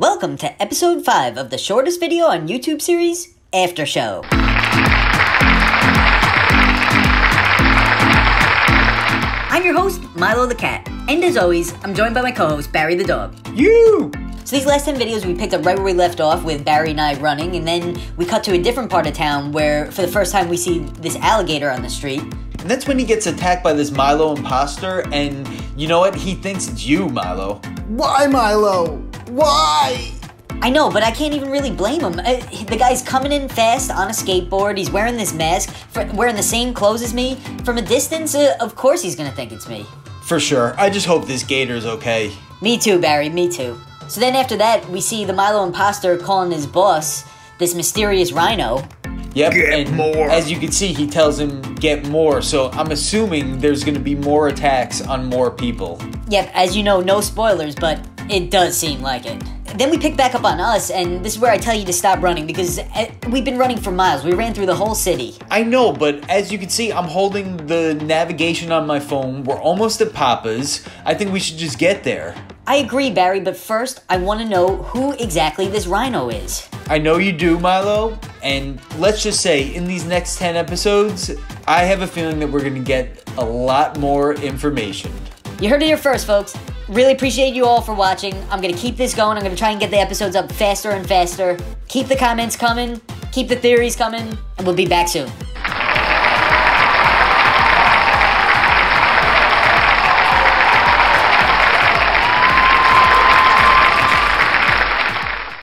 Welcome to episode 5 of the shortest video on YouTube series, After Show. I'm your host, Mylo the Cat, and as always, I'm joined by my co host, Barry the Dog. You! So these last 10 videos we picked up right where we left off with Barry and I running, and then we cut to a different part of town where for the first time we see this alligator on the street. And that's when he gets attacked by this Mylo imposter, and you know what? He thinks it's you, Mylo. Why, Mylo? Why? I know, but I can't even really blame him. Uh, the guy's coming in fast on a skateboard. He's wearing this mask, for, wearing the same clothes as me. From a distance, uh, of course he's gonna think it's me. For sure. I just hope this gator's okay. Me too, Barry. Me too. So then after that, we see the Mylo imposter calling his boss, this mysterious rhino. Yep, Get and more. as you can see, he tells him get more. So I'm assuming there's going to be more attacks on more people. Yep, as you know, no spoilers, but it does seem like it. Then we pick back up on us, and this is where I tell you to stop running because uh, we've been running for miles. We ran through the whole city. I know, but as you can see, I'm holding the navigation on my phone. We're almost at Papa's. I think we should just get there. I agree, Barry, but first, I want to know who exactly this rhino is. I know you do, Mylo, and let's just say in these next 10 episodes, I have a feeling that we're going to get a lot more information. You heard it here first, folks. Really appreciate you all for watching. I'm gonna keep this going. I'm gonna try and get the episodes up faster and faster. Keep the comments coming, keep the theories coming, and we'll be back soon.